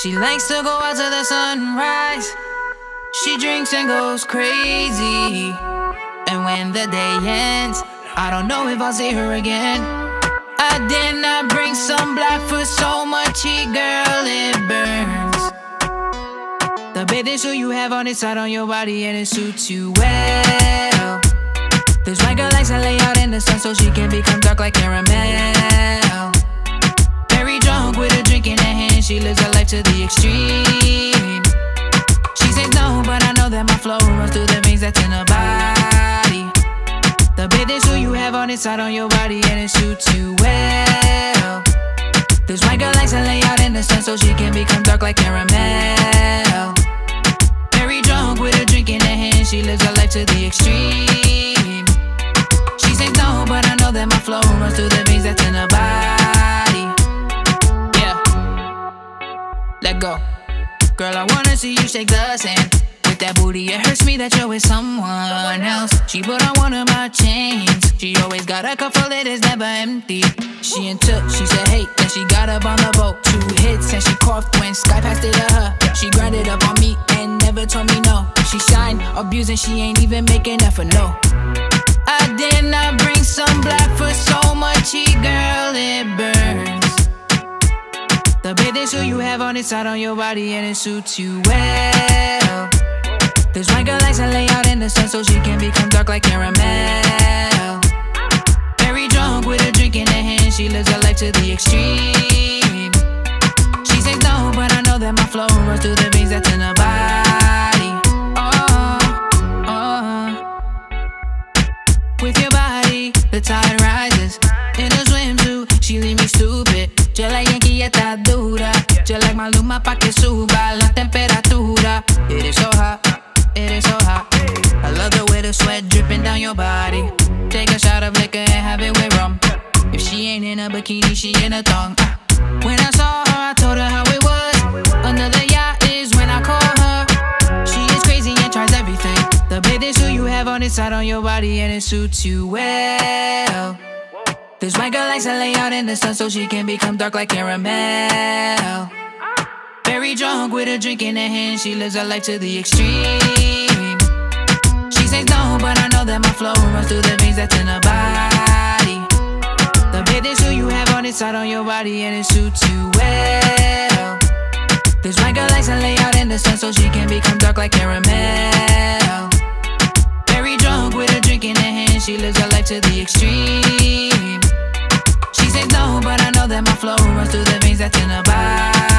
She likes to go out to the sunrise. She drinks and goes crazy. And when the day ends, I don't know if I'll see her again. I did not bring some black for so much heat, girl, it burns. The bathing suit you have on inside on your body and it suits you well. This white girl likes to lay out in the sun so she can become dark like caramel. She lives her life to the extreme. She says no, but I know that my flow runs through the veins that's in her body. The bathing suit you have on inside on your body and it suits you well. This white girl likes to lay out in the sun so she can become dark like caramel. Very drunk with a drink in her hand, she lives her life to the extreme. She says no, but I know that my flow runs through the veins that's in her body. Let go. Girl, I wanna see you shake the sand. With that booty, it hurts me that you're with someone else. She put on one of my chains. She always got a cup full, it is never empty. She into, she said hey, then she got up on the boat. Two hits and she coughed when Sky passed it to her. She grinded up on me and never told me no. She shine, abusing, she ain't even making effort, no. The bathing suit you have on inside on your body and it suits you well. This white girl likes to lay out in the sun so she can become dark like caramel. Very drunk with a drink in her hand, she lives her life to the extreme. She says no, but I know that my flow runs through the veins that's in her body. Oh, oh. With your body, the tide rises. In a swimsuit, she leave Maluma pa' que suba la temperatura. It is so hot, it is so hot. I love the way the sweat dripping down your body. Take a shot of liquor and have it with rum. If she ain't in a bikini, she in a thong. When I saw her, I told her how it was. Another yacht is when I call her. She is crazy and tries everything. The bathing suit you have on inside on your body and it suits you well. This white girl likes to lay out in the sun so she can become dark like caramel. Very drunk with a drink in her hand, she lives her life to the extreme. She says no, but I know that my flow runs through the veins that's in her body. The bathing suit you have on inside on your body and it suits you well. This white girl likes to lay out in the sun so she can become dark like caramel. Very drunk with a drink in her hand, she lives her life to the extreme. She says no, but I know that my flow runs through the veins that's in her body.